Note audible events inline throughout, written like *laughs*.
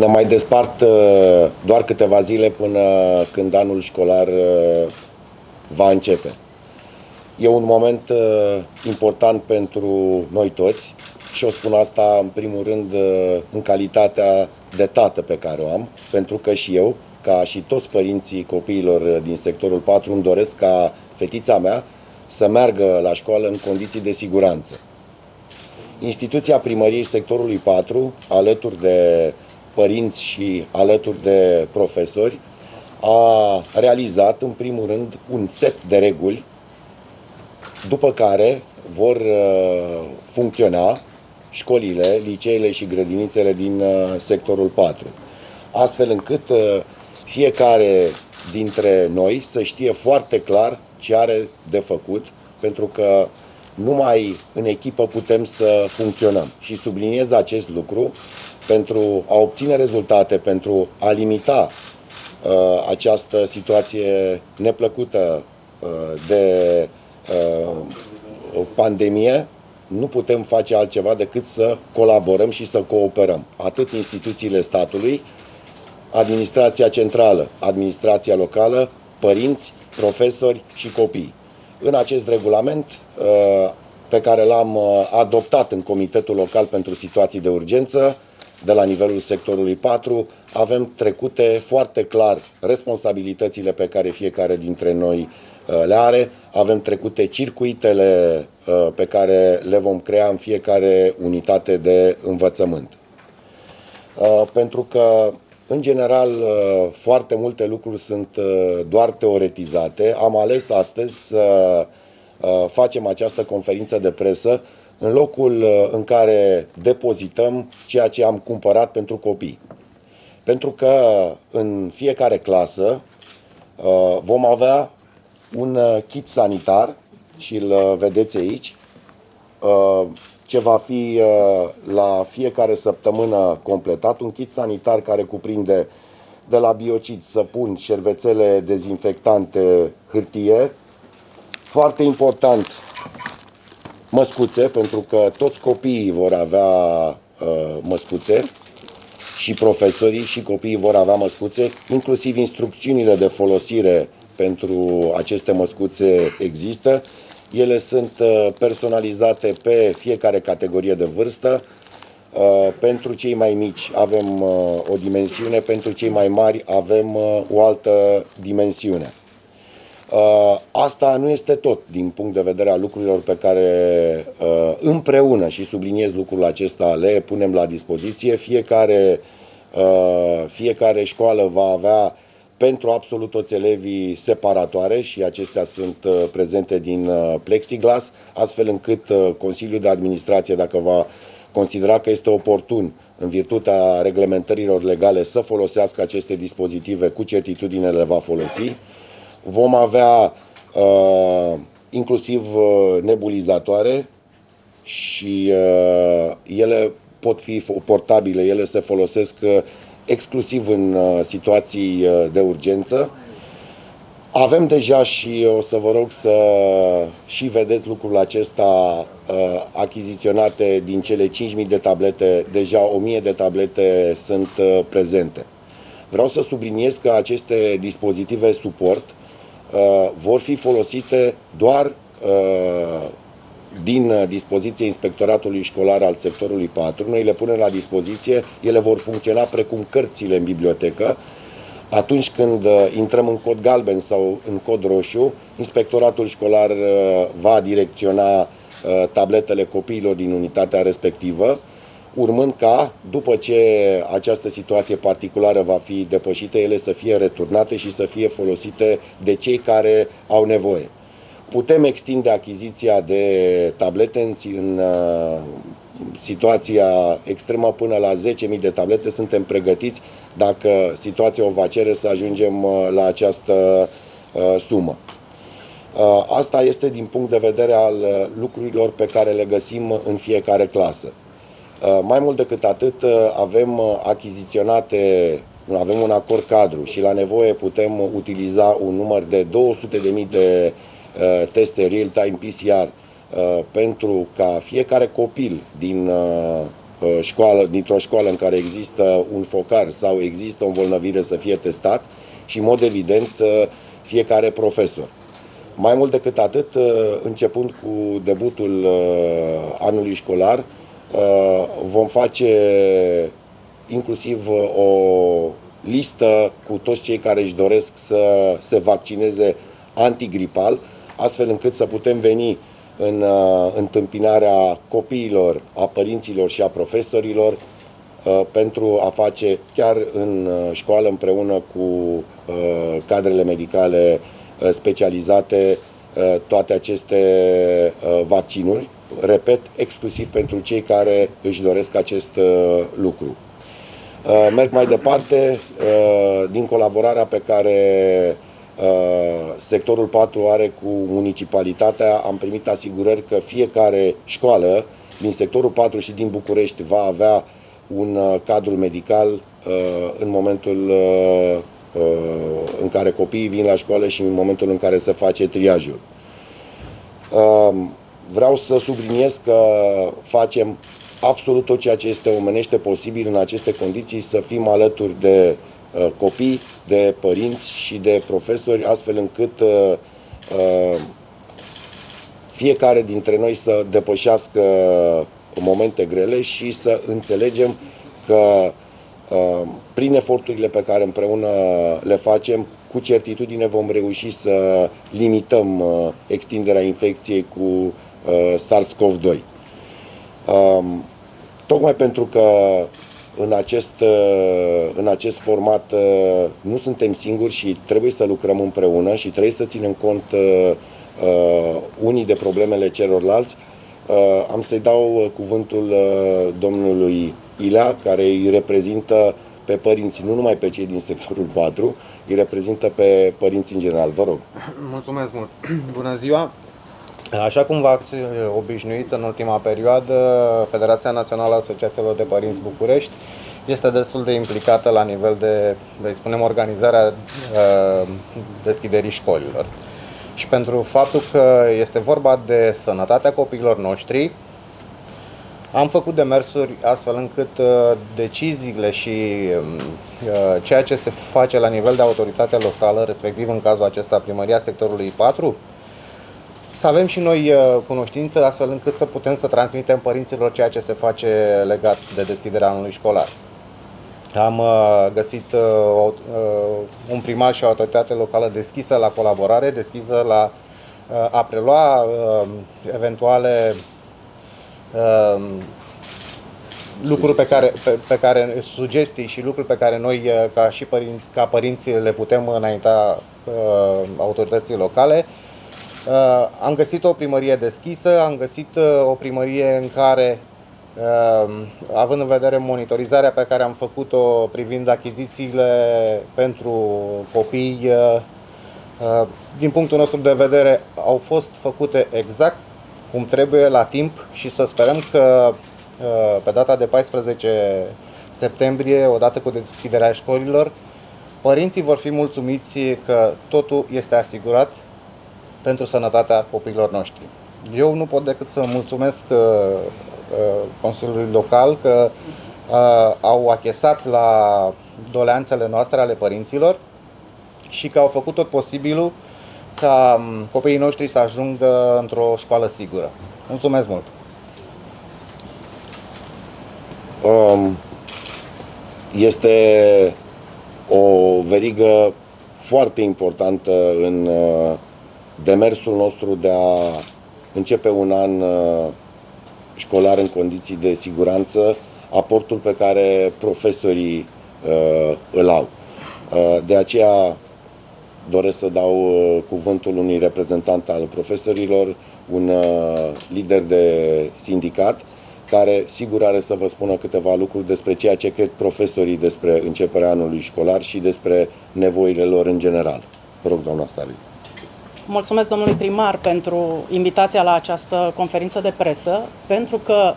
Ne mai despart doar câteva zile până când anul școlar va începe. E un moment important pentru noi toți și o spun asta în primul rând în calitatea de tată pe care o am, pentru că și eu, ca și toți părinții copiilor din sectorul 4, îmi doresc ca fetița mea să meargă la școală în condiții de siguranță. Instituția primăriei sectorului 4, alături de părinți și alături de profesori, a realizat în primul rând un set de reguli după care vor uh, funcționa școlile, liceele și grădinițele din uh, sectorul 4. Astfel încât uh, fiecare dintre noi să știe foarte clar ce are de făcut, pentru că numai în echipă putem să funcționăm. Și subliniez acest lucru pentru a obține rezultate, pentru a limita uh, această situație neplăcută uh, de uh, pandemie, nu putem face altceva decât să colaborăm și să cooperăm. Atât instituțiile statului, administrația centrală, administrația locală, părinți, profesori și copii. În acest regulament uh, pe care l-am uh, adoptat în Comitetul Local pentru Situații de Urgență, de la nivelul sectorului 4, avem trecute foarte clar responsabilitățile pe care fiecare dintre noi uh, le are, avem trecute circuitele pe care le vom crea în fiecare unitate de învățământ. Pentru că în general, uh, foarte multe lucruri sunt uh, doar teoretizate. Am ales astăzi să uh, facem această conferință de presă în locul în care depozităm ceea ce am cumpărat pentru copii. Pentru că în fiecare clasă vom avea un kit sanitar și îl vedeți aici ce va fi uh, la fiecare săptămână completat, un kit sanitar care cuprinde de la biocid, săpun, șervețele dezinfectante, hârtie. Foarte important, măscuțe, pentru că toți copiii vor avea uh, măscuțe și profesorii și copiii vor avea măscuțe, inclusiv instrucțiunile de folosire pentru aceste măscuțe există ele sunt uh, personalizate pe fiecare categorie de vârstă. Uh, pentru cei mai mici avem uh, o dimensiune, pentru cei mai mari avem o altă dimensiune. Asta nu este tot din punct de vedere al lucrurilor pe care împreună, și subliniez lucrul acesta, le punem la dispoziție. Fiecare, fiecare școală va avea pentru absolut toți elevii separatoare și acestea sunt uh, prezente din uh, plexiglas, astfel încât uh, Consiliul de Administrație, dacă va considera că este oportun în virtutea reglementărilor legale să folosească aceste dispozitive, cu certitudine le va folosi. Vom avea uh, inclusiv nebulizatoare și uh, ele pot fi portabile, ele se folosesc exclusiv în uh, situații uh, de urgență. Avem deja și o să vă rog să și vedeți lucrul acesta uh, achiziționate din cele 5.000 de tablete, deja 1.000 de tablete sunt prezente. Vreau să subliniez că aceste dispozitive suport vor fi folosite doar din uh, dispoziție inspectoratului școlar al sectorului 4. Noi le punem la dispoziție, ele vor funcționa precum cărțile în bibliotecă. Atunci când uh, intrăm în cod galben sau în cod roșu, inspectoratul școlar uh, va direcționa tabletele copiilor din unitatea respectivă, urmând ca, după ce această situație particulară va fi depășită, ele să fie returnate și să fie folosite de cei care au nevoie. Putem extinde achiziția de tablete în, în uh, situația extremă până la 10.000 de tablete. Suntem pregătiți, dacă situația o va cere, să ajungem uh, la această uh, sumă. Uh, asta este din punct de vedere al uh, lucrurilor pe care le găsim în fiecare clasă. Uh, mai mult decât atât, avem achiziționate avem un acord cadru și la nevoie putem utiliza un număr de 200.000 de Uh, teste real-time PCR uh, pentru ca fiecare copil din uh, școală, dintr-o școală în care există un focar sau există o îmbolnăvire să fie testat și, în mod evident, fiecare profesor. Mai mult decât atât, începând cu debutul anului școlar, vom face inclusiv o listă cu toți cei care își doresc să se vaccineze antigripal, astfel încât să putem veni în uh, întâmpinarea copiilor, a părinților și a profesorilor uh, pentru a face chiar în uh, școală împreună cu uh, cadrele medicale uh, specializate uh, toate aceste uh, vaccinuri, repet, exclusiv pentru cei care își doresc acest uh, lucru. Uh, merg mai departe, uh, din colaborarea pe care uh, sectorul 4 are cu municipalitatea, am primit asigurări că fiecare școală din sectorul 4 și din București va avea un cadru medical în momentul în care copiii vin la școală și în momentul în care se face triajul. Vreau să subliniez că facem absolut tot ceea ce este omenește posibil în aceste condiții să fim alături de uh, copii, de părinți și de profesori, astfel încât uh, uh, fiecare dintre noi să depășească momente grele și să înțelegem că uh, prin eforturile pe care împreună le facem, cu certitudine vom reuși să limităm uh, extinderea infecției cu uh, SARS-CoV-2. Um, tocmai pentru că în acest, uh, în acest format uh, nu suntem singuri și trebuie să lucrăm împreună și trebuie să ținem cont uh, unii de problemele celorlalți. Am să-i dau cuvântul domnului Ilea, care îi reprezintă pe părinți, nu numai pe cei din sectorul 4, îi reprezintă pe părinți în general. Vă rog. Mulțumesc mult. *clears throat* Bună ziua. Așa cum v-ați obișnuit în ultima perioadă, Federația Națională a Asociațiilor de Părinți București este destul de implicată la nivel de, de spunem, organizarea uh, deschiderii școlilor. Și pentru faptul că este vorba de sănătatea copiilor noștri, am făcut demersuri astfel încât uh, deciziile și uh, ceea ce se face la nivel de autoritate locală, respectiv în cazul acesta primăria sectorului 4, să avem și noi uh, cunoștință astfel încât să putem să transmitem părinților ceea ce se face legat de deschiderea anului școlar. Am uh, găsit uh, un primar și o autoritate locală deschisă la colaborare, deschisă la a prelua eventuale lucruri pe care, pe, pe care, sugestii și lucruri pe care noi ca și părinți, ca părinți le putem înainta autorității locale Uh, am găsit o primărie deschisă, am găsit uh, o primărie în care, uh, având în vedere monitorizarea pe care am făcut-o privind achizițiile pentru copii, din punctul nostru de vedere, au fost făcute exact cum trebuie, la timp și să sperăm că pe data de 14 septembrie, odată cu deschiderea școlilor, părinții vor fi mulțumiți că totul este asigurat pentru sănătatea copiilor noștri. Eu nu pot decât să mulțumesc uh, uh, Consiliului Local că uh, au achesat la doleanțele noastre ale părinților și că au făcut tot posibilul ca um, copiii noștri să ajungă într-o școală sigură. Mulțumesc mult! Um, este o verigă foarte importantă în uh, demersul nostru de a începe un an uh, școlar în condiții de siguranță, aportul pe care profesorii uh, îl au. Uh, de aceea doresc să dau uh, cuvântul unui reprezentant al profesorilor, un uh, lider de sindicat, care sigur are să vă spună câteva lucruri despre ceea ce cred profesorii despre începerea anului școlar și despre nevoile lor în general. Vă rog, doamna Stalin. Mulțumesc domnului primar pentru invitația la această conferință de presă, pentru că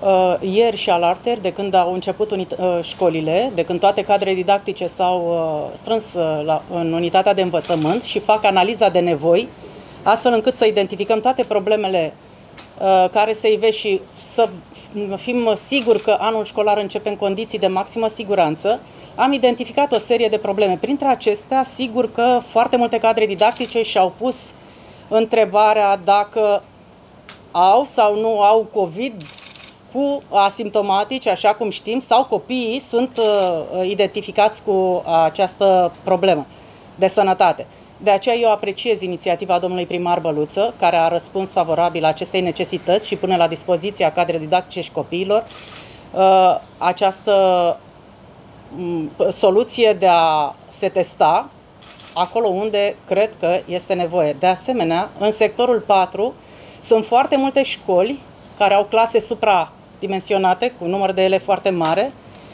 uh, ieri și alarteri, de când au început unit- uh, școlile, de când toate cadrele didactice s-au uh, strâns uh, la, în unitatea de învățământ și fac analiza de nevoi, astfel încât să identificăm toate problemele care să ivești și să fim siguri că anul școlar începe în condiții de maximă siguranță, am identificat o serie de probleme. Printre acestea, sigur că foarte multe cadre didactice și-au pus întrebarea dacă au sau nu au COVID cu asimptomatici, așa cum știm, sau copiii sunt uh, identificați cu această problemă de sănătate. De aceea eu apreciez inițiativa domnului primar Băluță, care a răspuns favorabil acestei necesități și pune la dispoziția cadre didactice și copiilor uh, această um, soluție de a se testa acolo unde cred că este nevoie. De asemenea, în sectorul 4 sunt foarte multe școli care au clase supradimensionate, cu număr de ele foarte mare.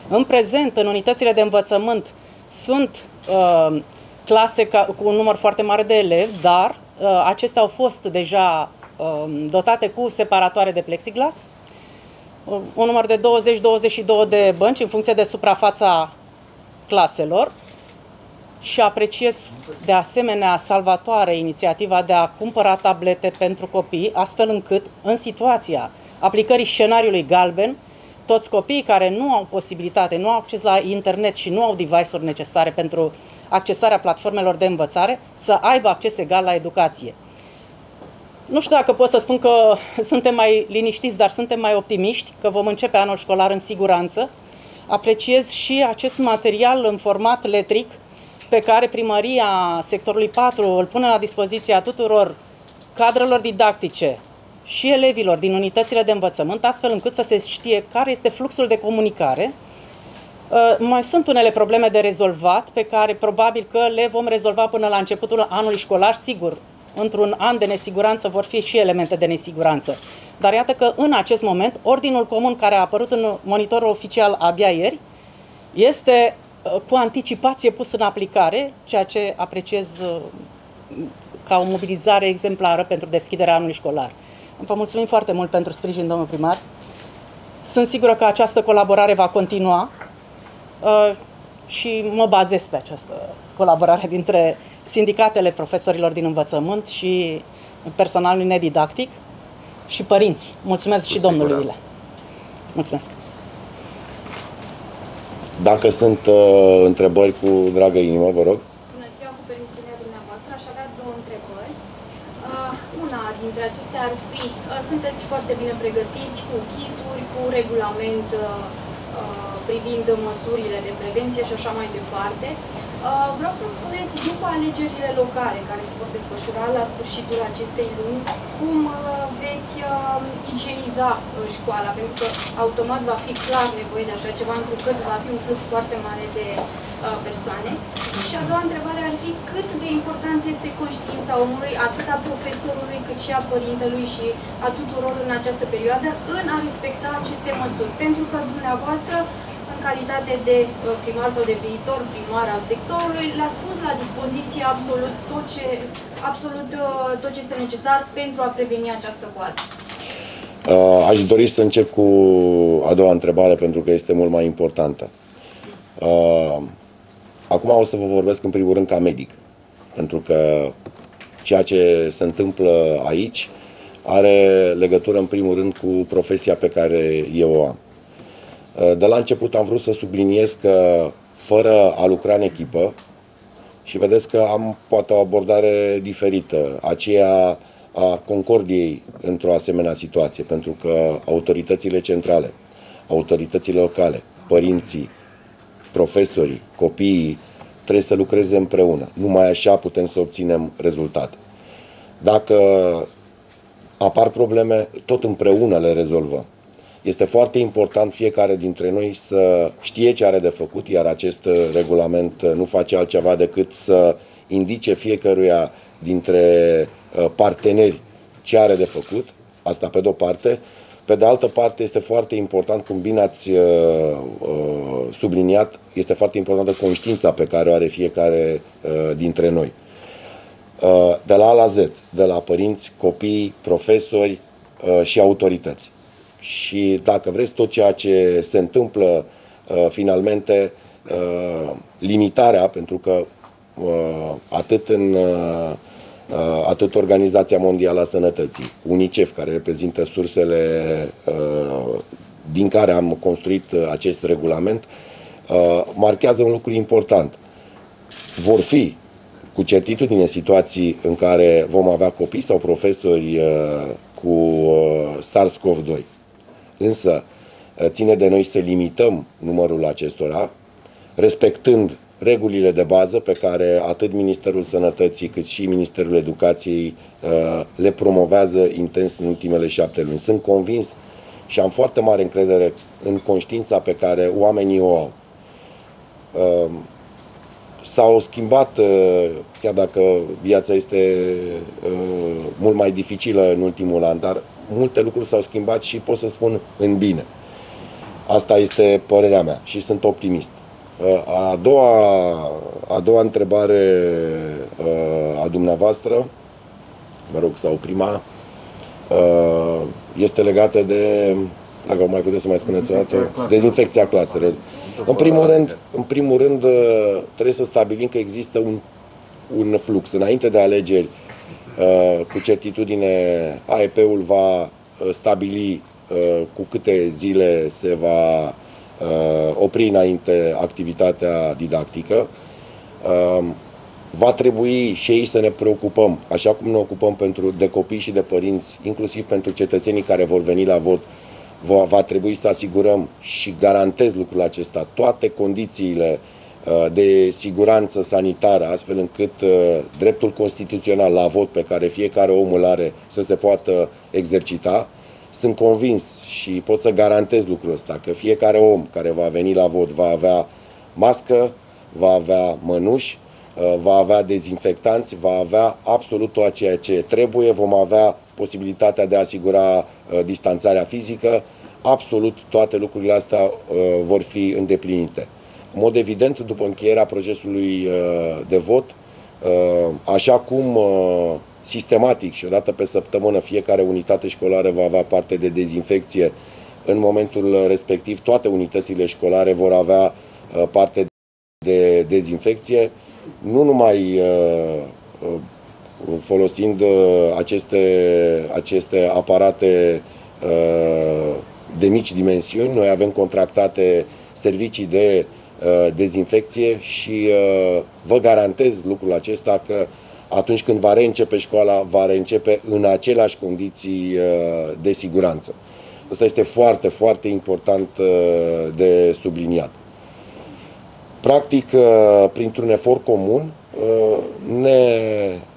În prezent, în unitățile de învățământ, sunt uh, clase ca, cu un număr foarte mare de elevi, dar uh, acestea au fost deja uh, dotate cu separatoare de plexiglas, uh, un număr de 20-22 de bănci în funcție de suprafața claselor. Și apreciez de asemenea salvatoare inițiativa de a cumpăra tablete pentru copii, astfel încât în situația aplicării scenariului galben, toți copiii care nu au posibilitate, nu au acces la internet și nu au device-uri necesare pentru accesarea platformelor de învățare, să aibă acces egal la educație. Nu știu dacă pot să spun că suntem mai liniștiți, dar suntem mai optimiști, că vom începe anul școlar în siguranță. Apreciez și acest material în format letric, pe care primăria sectorului 4 îl pune la dispoziția tuturor cadrelor didactice și elevilor din unitățile de învățământ, astfel încât să se știe care este fluxul de comunicare. Uh, mai sunt unele probleme de rezolvat, pe care probabil că le vom rezolva până la începutul anului școlar, sigur. Într-un an de nesiguranță vor fi și elemente de nesiguranță. Dar iată că în acest moment, ordinul comun care a apărut în monitorul oficial abia ieri, este Uh, cu anticipație pus în aplicare, ceea ce apreciez uh, ca o mobilizare exemplară pentru deschiderea anului școlar. Vă mulțumim foarte mult pentru sprijin, domnul primar. Sunt sigură că această colaborare va continua uh, și mă bazez pe această colaborare dintre sindicatele profesorilor din învățământ și personalul nedidactic și părinți. Mulțumesc și domnului Ile. Mulțumesc. Dacă sunt uh, întrebări cu dragă inimă, vă rog. Bună ziua, cu permisiunea dumneavoastră, aș avea două întrebări. Uh, una dintre acestea ar fi, uh, sunteți foarte bine pregătiți cu kituri, cu regulament uh, uh privind măsurile de prevenție și așa mai departe. Uh, vreau să spuneți, după alegerile locale care se vor desfășura la sfârșitul acestei luni, cum uh, veți uh, igieniza școala? Pentru că automat va fi clar nevoie de așa ceva, întrucât va fi un flux foarte mare de persoane. Și a doua întrebare ar fi cât de important este conștiința omului, atât a profesorului, cât și a părintelui și a tuturor în această perioadă, în a respecta aceste măsuri. Pentru că dumneavoastră în calitate de uh, primar sau de viitor primar al sectorului, le-a spus la dispoziție absolut tot ce, absolut uh, tot ce este necesar pentru a preveni această boală. Uh, aș dori să încep cu a doua întrebare pentru că este mult mai importantă. Acum o să vă vorbesc în primul rând ca medic, pentru că ceea ce se întâmplă aici are legătură în primul rând cu profesia pe care eu o am. Uh, de la început am vrut să subliniez că fără a lucra în echipă, și vedeți că am poate o abordare diferită, aceea a concordiei într-o asemenea situație, pentru că autoritățile centrale, autoritățile locale, părinții, profesorii, copiii, trebuie să lucreze împreună. Numai așa putem să obținem rezultate. Dacă apar probleme, tot împreună le rezolvăm. Este foarte important fiecare dintre noi să știe ce are de făcut, iar acest uh, regulament uh, nu face altceva decât să indice fiecăruia dintre uh, parteneri ce are de făcut, asta pe de-o parte. Pe de altă parte, este foarte important, cum bine ați subliniat, este foarte importantă conștiința pe care o are fiecare dintre noi. De la A la Z, de la părinți, copii, profesori și autorități și dacă vreți tot ceea ce se întâmplă uh, finalmente, uh, limitarea, pentru că uh, atât în, uh, uh, atât Organizația Mondială a Sănătății, UNICEF, care reprezintă sursele uh, din care am construit acest regulament, marchează un lucru important. Vor fi cu certitudine situații în care vom avea copii sau profesori cu SARS-CoV-2. Însă, ține de noi să limităm numărul acestora, respectând regulile de bază pe care atât Ministerul Sănătății cât și Ministerul Educației uh, le promovează intens în ultimele șapte luni. Sunt convins și am foarte mare încredere în conștiința pe care oamenii o au. Uh, s-au schimbat, uh, chiar dacă viața este mult mai dificilă în ultimul an, dar multe lucruri s-au schimbat și pot să spun în bine. Asta este părerea mea și sunt optimist. A doua, a doua întrebare uh, a dumneavoastră, mă rog, sau prima, uh, este legată de, dacă mai puteți să mai spuneți o dată, dezinfecția claselor. În primul rând, în primul rând uh, trebuie să stabilim că există un, un flux. Înainte de alegeri, cu certitudine, AEP-ul va stabili cu câte zile se va Uh, opri înainte activitatea didactică. Um, va trebui și aici să ne preocupăm, așa cum ne ocupăm pentru, de copii și de părinți, inclusiv pentru cetățenii care vor veni la vot, va, va trebui să asigurăm și garantez lucrul acesta, toate condițiile uh, de siguranță sanitară, astfel încât uh, dreptul constituțional la vot pe care fiecare om îl are să se poată exercita, sunt convins și pot să garantez lucrul ăsta, că fiecare om care va veni la vot va avea mască, va avea mănuși, uh, va avea dezinfectanți, va avea absolut tot ceea ce trebuie, vom avea posibilitatea de a asigura uh, distanțarea fizică, absolut toate lucrurile astea uh, vor fi îndeplinite. În mod evident, după încheierea procesului de vot, așa cum sistematic și odată pe săptămână fiecare unitate școlară va avea parte de dezinfecție. În momentul respectiv toate unitățile școlare vor avea uh, parte de dezinfecție, nu numai uh, uh, folosind aceste, aceste aparate de mici dimensiuni. Noi avem contractate servicii de dezinfecție și vă garantez lucrul acesta că atunci când va reîncepe școala, va reîncepe în aceleași condiții uh, de siguranță. Asta este foarte, foarte important uh, de subliniat. Practic, uh, printr-un efort comun, ne,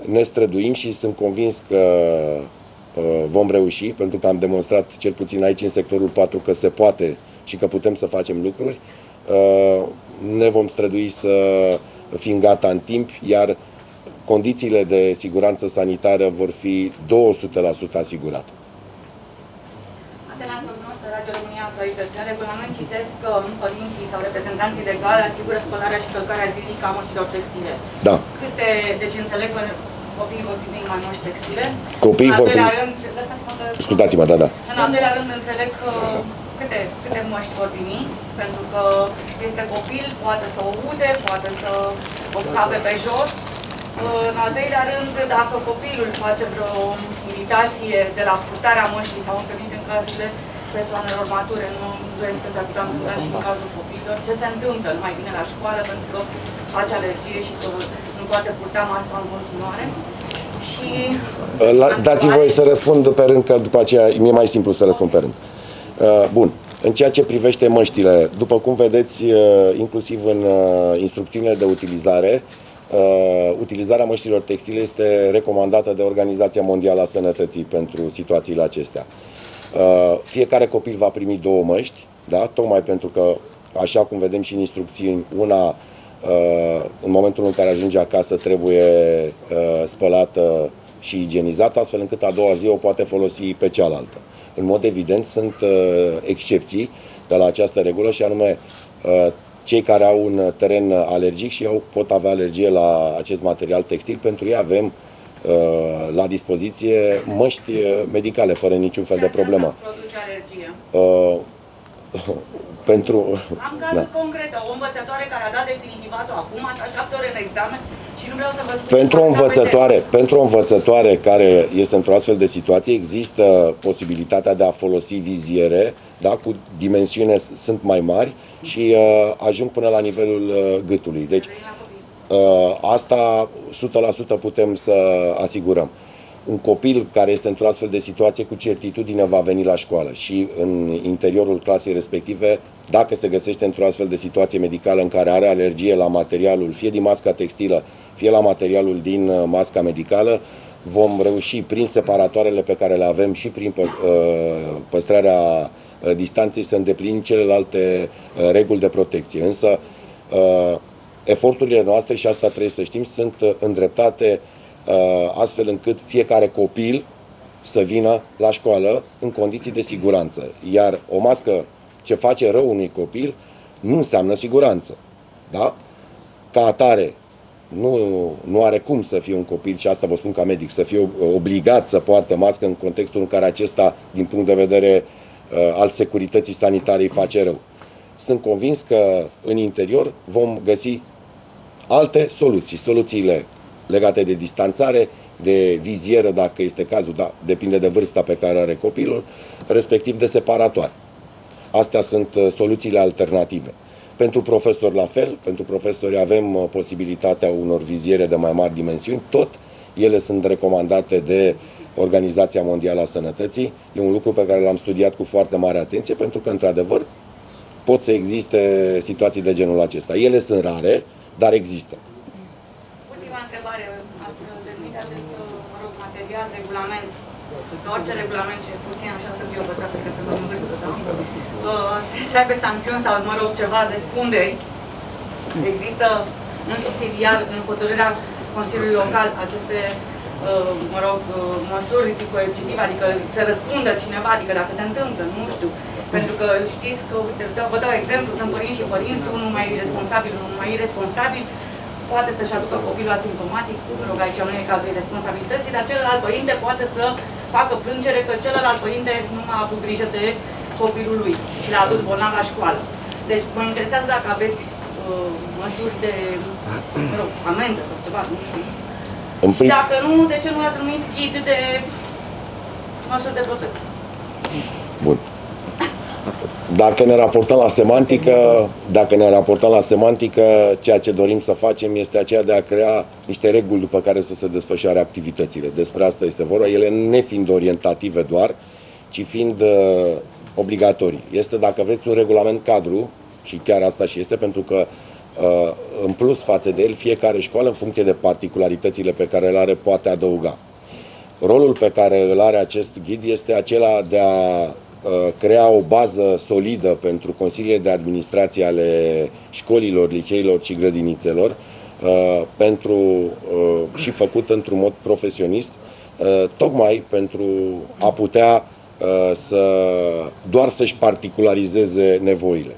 ne străduim și sunt convins că vom reuși, pentru că am demonstrat, cel puțin aici în sectorul 4, că se poate și că putem să facem lucruri. Ne vom strădui să fim gata în timp, iar condițiile de siguranță sanitară vor fi 200% asigurate. În regulament citesc că părinții sau reprezentanții legale asigură spălarea și călcarea zilnică a măștilor textile. Da. Câte, deci înțeleg că copiii vor primi mai măști textile. Copiii vor primi... Rând, Ascultați-mă, da, da. În al doilea rând înțeleg că câte, câte măști vor primi, pentru că este copil, poate să o ude, poate să o scape pe jos, în al treilea rând, dacă copilul face vreo imitație de la purtarea măștii sau întâlnit în cazurile persoanelor mature, nu doresc că s-ar putea întâmpla și în cazul copiilor, ce se întâmplă, nu mai vine la școală pentru că face alergie și că nu poate purta masca în continuare. Și... Dați-mi voie să răspund pe rând, că după aceea mi-e mai simplu să răspund pe rând. Uh, bun. În ceea ce privește măștile, după cum vedeți, uh, inclusiv în uh, instrucțiunile de utilizare, Uh, utilizarea măștilor textile este recomandată de Organizația Mondială a Sănătății pentru situațiile acestea. Uh, fiecare copil va primi două măști, da? tocmai pentru că, așa cum vedem și în instrucții, una uh, în momentul în care ajunge acasă trebuie uh, spălată și igienizată, astfel încât a doua zi o poate folosi pe cealaltă. În mod evident sunt uh, excepții de la această regulă și anume uh, cei care au un teren alergic și au, pot avea alergie la acest material textil, pentru ei avem uh, la dispoziție măști medicale, fără niciun fel de problemă. produce alergie? Uh, *laughs* pentru... Am cazul da. concret, o învățătoare care a dat definitivatul acum, a stat ore în examen Și nu vreau să vă spun Pentru o că învățătoare, pentru o învățătoare care este într-o astfel de situație, există posibilitatea de a folosi viziere, da, cu dimensiune sunt mai mari și uh, ajung până la nivelul uh, gâtului. Deci uh, asta 100% putem să asigurăm. Un copil care este într-o astfel de situație cu certitudine va veni la școală și în interiorul clasei respective, dacă se găsește într-o astfel de situație medicală în care are alergie la materialul, fie din masca textilă, fie la materialul din uh, masca medicală, vom reuși prin separatoarele pe care le avem și prin uh, păstrarea uh, distanței să îndeplinim celelalte reguli de protecție. Însă eforturile noastre, și asta trebuie să știm, sunt îndreptate astfel încât fiecare copil să vină la școală în condiții de siguranță. Iar o mască ce face rău unui copil nu înseamnă siguranță. Da? Ca atare, nu, nu are cum să fie un copil, și asta vă spun ca medic, să fie obligat să poarte mască în contextul în care acesta, din punct de vedere uh, al securității sanitare, îi face rău. Sunt convins că în interior vom găsi alte soluții. Soluțiile legate de distanțare, de vizieră, dacă este cazul, da, depinde de vârsta pe care are copilul, respectiv de separatoare. Astea sunt uh, soluțiile alternative. Pentru profesori la fel, pentru profesori avem uh, posibilitatea unor viziere de mai mari dimensiuni, tot ele sunt recomandate de Organizația Mondială a Sănătății. E un lucru pe care l-am studiat cu foarte mare atenție, pentru că, într-adevăr, pot să existe situații de genul acesta. Ele sunt rare, dar există. Ultima întrebare. Ați denumit acest mă rog, material, regulament, orice regulament, ce puțin așa sunt eu învățat, că sunt în vârstă, da? Să aibă sancțiuni sau, mă rog, ceva răspunderi. Există în subsidiar, în hotărârea Consiliului Local, aceste uh, mă rog, uh, măsuri coercitive, adică să răspundă cineva, adică dacă se întâmplă, nu știu. Pentru că știți că, uite, vă dau exemplu, sunt părinți și părinți, unul mai responsabil, unul mai irresponsabil, poate să-și aducă copilul asimptomatic, mă rog, aici nu e cazul responsabilității, dar celălalt părinte poate să facă plângere că celălalt părinte nu a avut grijă de copilul lui și l-a adus bolnav la școală. Deci mă interesează dacă aveți uh, măsuri de mă rog, amendă sau ceva, nu știu. În prim... Și dacă nu, de ce nu ați numit ghid de măsuri de protecție? Bun. Dacă ne raportăm la semantică, dacă ne raportăm la semantică, ceea ce dorim să facem este aceea de a crea niște reguli după care să se desfășoare activitățile. Despre asta este vorba, ele nefiind orientative doar, ci fiind uh, obligatorii. Este, dacă vreți, un regulament cadru, și chiar asta și este, pentru că uh, în plus față de el, fiecare școală, în funcție de particularitățile pe care le are, poate adăuga. Rolul pe care îl are acest ghid este acela de a uh, crea o bază solidă pentru consiliile de administrație ale școlilor, liceilor și grădinițelor, uh, pentru, și făcut într-un mod profesionist, tocmai pentru a putea Uh, să, doar să-și particularizeze nevoile.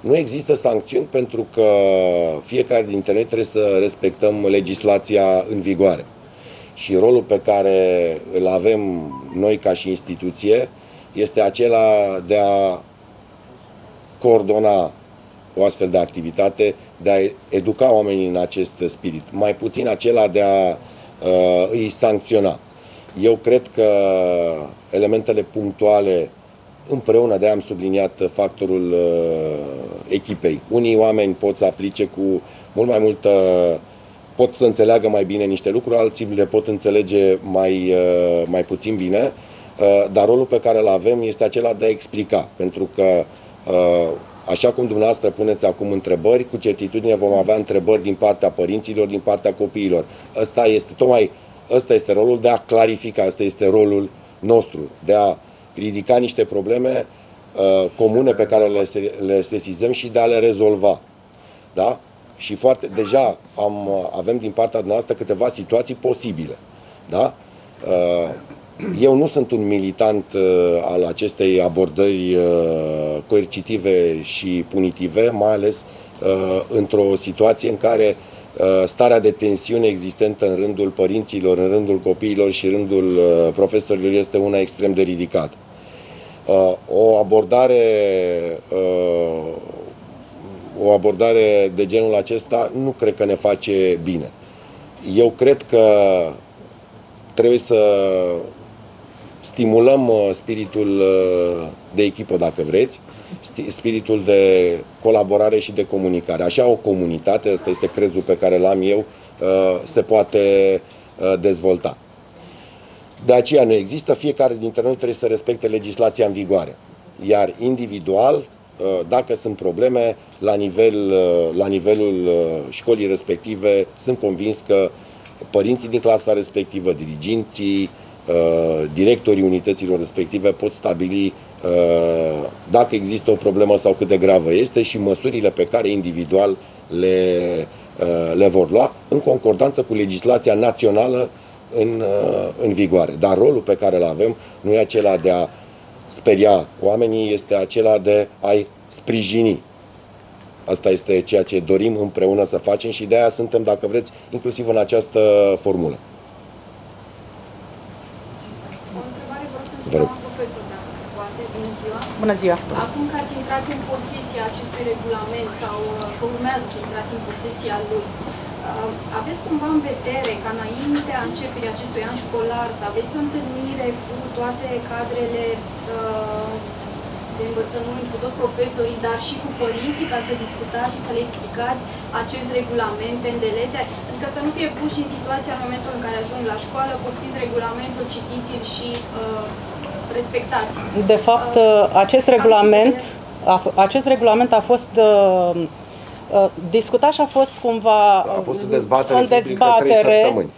Nu există sancțiuni pentru că fiecare dintre noi trebuie să respectăm legislația în vigoare. Și rolul pe care îl avem noi ca și instituție este acela de a coordona o astfel de activitate, de a educa oamenii în acest spirit. Mai puțin acela de a uh, îi sancționa. Eu cred că elementele punctuale împreună, de am subliniat factorul uh, echipei. Unii oameni pot să aplice cu mult mai multă, pot să înțeleagă mai bine niște lucruri, alții le pot înțelege mai, uh, mai puțin bine, uh, dar rolul pe care îl avem este acela de a explica, pentru că uh, Așa cum dumneavoastră puneți acum întrebări, cu certitudine vom avea întrebări din partea părinților, din partea copiilor. Ăsta este tocmai ăsta este rolul de a clarifica, ăsta este rolul nostru, de a ridica niște probleme uh, comune pe care le, le sesizăm și de a le rezolva. Da? Și foarte, deja am, uh, avem din partea noastră câteva situații posibile. Da? Uh, eu nu sunt un militant uh, al acestei abordări uh, coercitive și punitive, mai ales uh, într-o situație în care Uh, starea de tensiune existentă în rândul părinților, în rândul copiilor și în rândul uh, profesorilor este una extrem de ridicată. Uh, o abordare o abordare de genul acesta nu cred că ne face bine. eu cred că trebuie să stimulăm uh, spiritul uh, de echipă, dacă vreți, spiritul de colaborare și de comunicare. Așa o comunitate, ăsta este crezul pe care l-am eu, uh, se poate dezvolta. De aceea nu există, fiecare dintre noi trebuie să respecte legislația în vigoare. Iar individual, dacă sunt probleme la, nivel, la nivelul școlii respective, sunt convins că părinții din clasa respectivă, diriginții, uh, directorii unităților respective pot stabili uh, dacă există o problemă sau cât de gravă este și măsurile pe care individual le, uh, le vor lua în concordanță cu legislația națională în, în vigoare. Dar rolul pe care îl avem nu e acela de a speria oamenii, este acela de a-i sprijini Asta este ceea ce dorim împreună să facem și de aia suntem, dacă vreți, inclusiv în această formulă. O întrebare vă rog profesor, dacă se poate. Bună ziua! Bună ziua! Acum că ați intrat în posesia acestui regulament sau uh, că urmează să intrați în posesia lui, uh, aveți cumva în vedere ca înaintea începerii acestui an școlar să aveți o întâlnire cu toate cadrele uh, de învățământ, cu toți profesorii, dar și cu părinții, ca să discutați și să le explicați acest regulament pe îndelete? Adică să nu fie puși în situația în momentul în care ajung la școală, poftiți regulamentul, citiți-l și uh, respectați. De fapt, uh, acest regulament, a, acest regulament a fost uh, uh, discutat și a fost cumva a fost în dezbatere, în dezbatere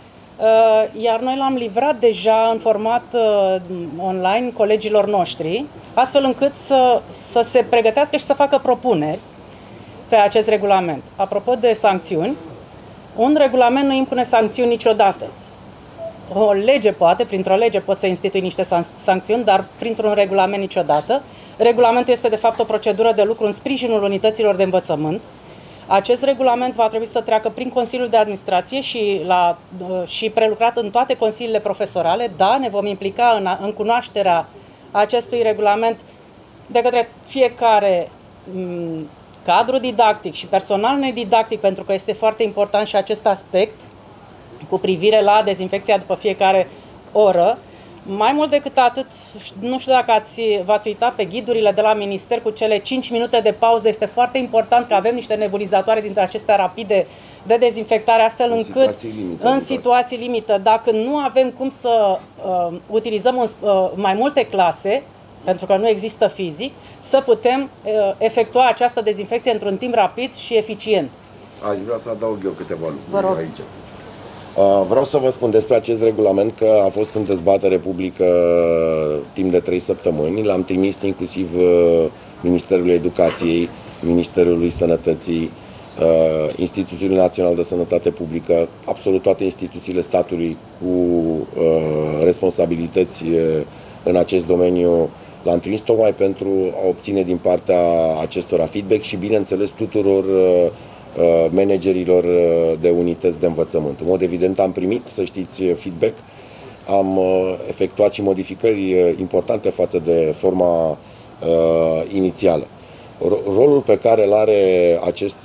Uh, iar noi l-am livrat deja în format uh, online colegilor noștri, astfel încât să, să se pregătească și să facă propuneri pe acest regulament. Apropo de sancțiuni, un regulament nu impune sancțiuni niciodată. O lege poate, printr-o lege poți să institui niște sancțiuni, dar printr-un regulament niciodată. Regulamentul este de fapt o procedură de lucru în sprijinul unităților de învățământ, acest regulament va trebui să treacă prin Consiliul de Administrație și, la, uh, și prelucrat în toate consiliile profesorale. Da, ne vom implica în, în cunoașterea acestui regulament de către fiecare m, cadru didactic și personal nedidactic, pentru că este foarte important și acest aspect cu privire la dezinfecția după fiecare oră. Mai mult decât atât, nu știu dacă ați, v-ați uitat pe ghidurile de la minister cu cele 5 minute de pauză. Este foarte important că avem niște nebulizatoare dintre acestea rapide de dezinfectare, astfel în încât situații limită, în situații limită, dacă nu avem cum să uh, utilizăm un, uh, mai multe clase, pentru că nu există fizic, să putem uh, efectua această dezinfecție într-un timp rapid și eficient. Aș vrea să adaug eu câteva lucruri Vă rog. aici. Uh, vreau să vă spun despre acest regulament că a fost în dezbatere publică timp de 3 săptămâni. L-am trimis inclusiv uh, Ministerului Educației, Ministerului Sănătății, uh, Institutul Național de Sănătate Publică, absolut toate instituțiile statului cu responsabilități în acest domeniu l-am trimis tocmai pentru a obține din partea acestora feedback și, bineînțeles, tuturor Uh, managerilor uh, de unități de învățământ. În mod evident am primit, să știți, feedback, am uh, efectuat și modificări importante față de forma uh, inițială. Rolul pe care îl are acest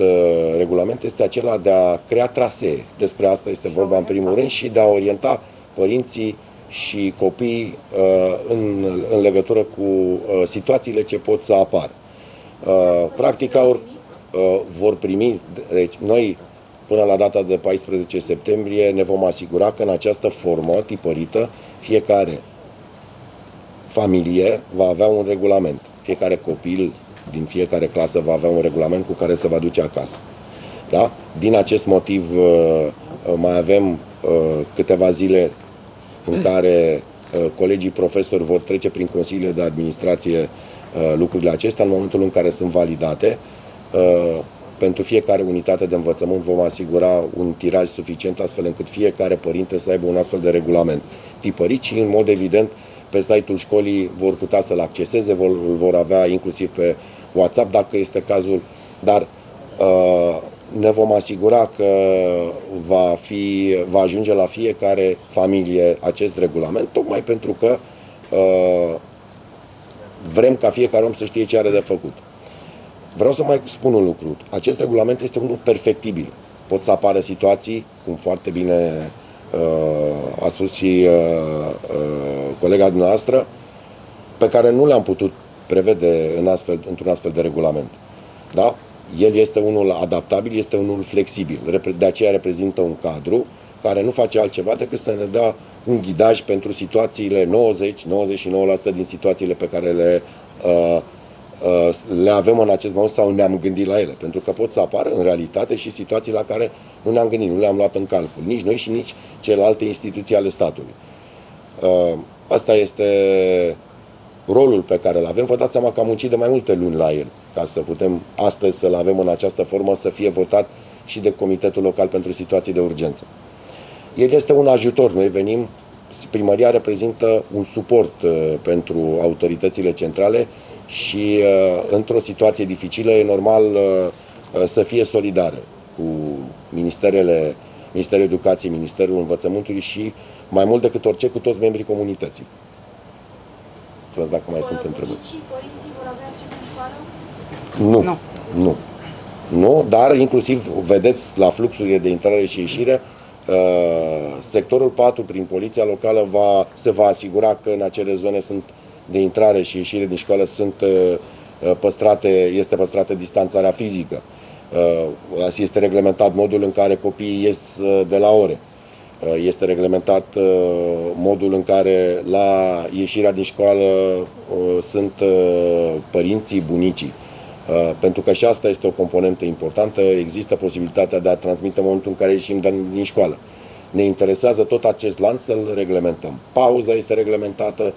regulament este acela de a crea trasee. Despre asta este vorba în primul rând și de a orienta părinții și copiii uh, în, în legătură cu uh, situațiile ce pot să apară. Uh, practica, or, Uh, vor primi, deci noi până la data de 14 septembrie ne vom asigura că în această formă tipărită fiecare familie va avea un regulament. Fiecare copil din fiecare clasă va avea un regulament cu care se va duce acasă. Da? Din acest motiv uh, uh, mai avem câteva zile în care colegii profesori vor trece prin consiliile de administrație lucrurile acestea în momentul în care sunt validate Uh, pentru fiecare unitate de învățământ vom asigura un tiraj suficient astfel încât fiecare părinte să aibă un astfel de regulament tipărit și în mod evident pe site-ul școlii vor putea să-l acceseze, vor, vor avea inclusiv pe WhatsApp dacă este cazul, dar uh, ne vom asigura că va, fi, va ajunge la fiecare familie acest regulament, tocmai pentru că uh, vrem ca fiecare om să știe ce are de făcut. Vreau să mai spun un lucru. Acest regulament este unul perfectibil. pot să apară situații, cum foarte bine uh, a spus și uh, uh, colega noastră, pe care nu le-am putut prevede în astfel, într-un astfel de regulament. Da? El este unul adaptabil, este unul flexibil. De aceea reprezintă un cadru care nu face altceva decât să ne dea un ghidaj pentru situațiile 90-99% din situațiile pe care le, uh, uh, le avem în acest moment sau ne-am gândit la ele. Pentru că pot să apară în realitate și situații la care nu ne-am gândit, nu le-am luat în calcul. Nici noi și nici celelalte instituții ale statului. Uh, asta este rolul pe care îl avem. Vă dați seama că am muncit de mai multe luni la el, ca să putem astăzi să-l avem în această formă, să fie votat și de Comitetul Local pentru Situații de Urgență. El este un ajutor. Noi venim, primăria reprezintă un suport uh, pentru autoritățile centrale și uh, într-o situație dificilă e normal uh, uh, să fie solidară cu ministerele, Ministerul Educației, Ministerul Învățământului și mai mult decât orice cu toți membrii comunității. Mulțumesc dacă mai sunt întrebări. Și părinții vor avea acces în școală? Nu, Nu. nu. Nu, dar inclusiv vedeți la fluxurile de intrare și ieșire, uh, sectorul 4 prin poliția locală va, se va asigura că în acele zone sunt de intrare și ieșire din școală sunt uh, uh, păstrate, este păstrată distanțarea fizică. Uh, Este reglementat modul în care copiii ies uh, de la ore. Uh, Este reglementat uh, modul în care la ieșirea din școală uh, sunt uh, părinții, bunicii. Uh, Pentru că și asta este o componentă importantă, există posibilitatea de a transmite în momentul în care ieșim din din școală. Ne interesează tot acest lanț să-l reglementăm. Pauza este reglementată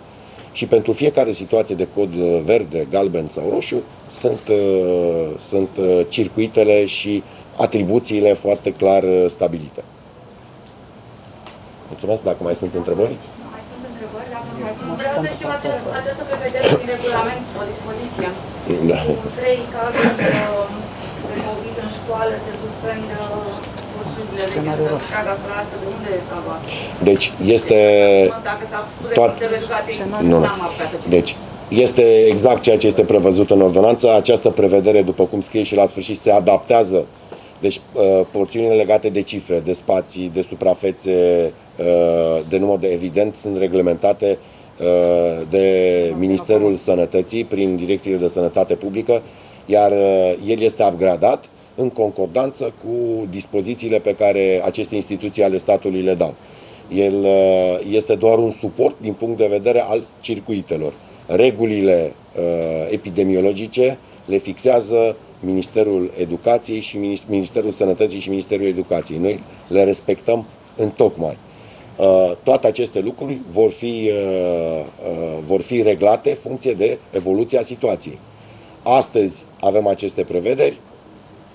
și pentru fiecare situație de cod uh, verde, galben sau roșu sunt, uh, sunt uh, circuitele și atribuțiile foarte clar uh, stabilite. Mulțumesc, dacă mai sunt întrebări. Nu mai sunt întrebări, dacă nu mai sunt. Vreau să știu această, această prevedere din regulament, o dispoziție. Da. Cu trei cazuri uh, de COVID în școală se suspendă cursurile de întreaga clasă. De unde s-a luat? Deci este Dacă s-a spus de Toat- Ministerul Educației, Nu. n-am apucat să citesc. Deci, este exact ceea ce este prevăzut în ordonanță. Această prevedere, după cum scrie și la sfârșit, se adaptează. Deci, uh, porțiunile legate de cifre, de spații, de suprafețe, uh, de număr de evident, sunt reglementate uh, de Ministerul Sănătății prin direcțiile de sănătate publică, iar uh, el este upgradat în concordanță cu dispozițiile pe care aceste instituții ale statului le dau. El uh, este doar un suport din punct de vedere al circuitelor. Regulile uh, epidemiologice le fixează Ministerul Educației și Minis- Ministerul Sănătății și Ministerul Educației. Noi le respectăm în tocmai. Uh, Toate aceste lucruri vor fi, uh, uh, vor fi reglate în funcție de evoluția situației. Astăzi avem aceste prevederi,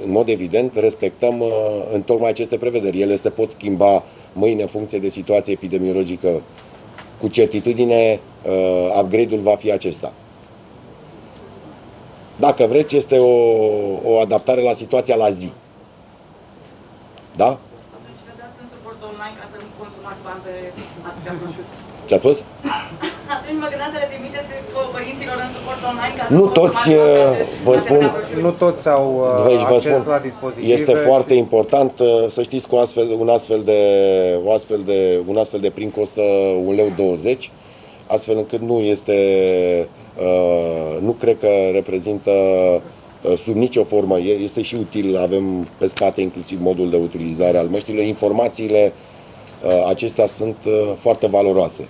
în mod evident, respectăm uh, în tocmai aceste prevederi. Ele se pot schimba mâine în funcție de situație epidemiologică. Cu certitudine, uh, upgrade-ul va fi acesta. Dacă vreți, este o, o adaptare la situația la zi. Da? Atunci le dați în suport online ca să nu consumați bani pe atâtea prosciut. Ce a spus? *laughs* Atunci mă gândeam să le trimiteți părinților în suport online ca să Nu consumați toți, bani pe uh, atâtea vă spun, prosciut. Nu toți au uh, Deci vă acces spun, la dispozitive. este foarte important uh, să știți că o astfel, un, astfel de, o astfel de, un astfel de prim costă un leu 20, astfel încât nu este, uh, nu cred că reprezintă uh, sub nicio formă, E- este și util, avem pe spate inclusiv modul de utilizare al măștilor, informațiile uh, acestea sunt uh, foarte valoroase.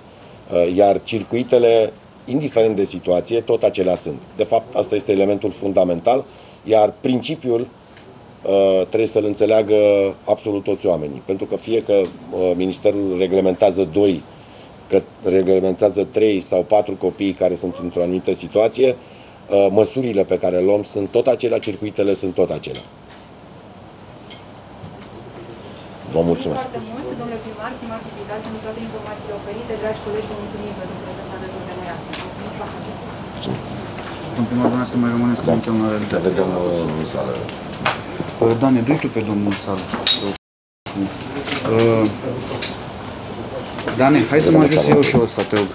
Uh, Iar circuitele, indiferent de situație, tot acelea sunt. De fapt, asta este elementul fundamental, iar principiul uh, trebuie să-l înțeleagă absolut toți oamenii. Pentru că fie că uh, Ministerul reglementează doi, că reglementează trei sau patru copii care sunt într-o anumită situație, uh, măsurile pe care le luăm sunt tot acelea, circuitele sunt tot acelea. Vă mulțumesc. foarte mult, domnule primar, stimați invitați, pentru toate informațiile oferite. Dragi colegi, vă mulțumim pentru prezența alături de noi astăzi. Mulțumim foarte mult. Domnul primar, dumneavoastră mai rămâneți da. încă una Ne vedem uh, în sală. Doamne, du tu pe domnul în sală. Uh, Dane, hai să mă ajut să eu și eu ăsta, te rog.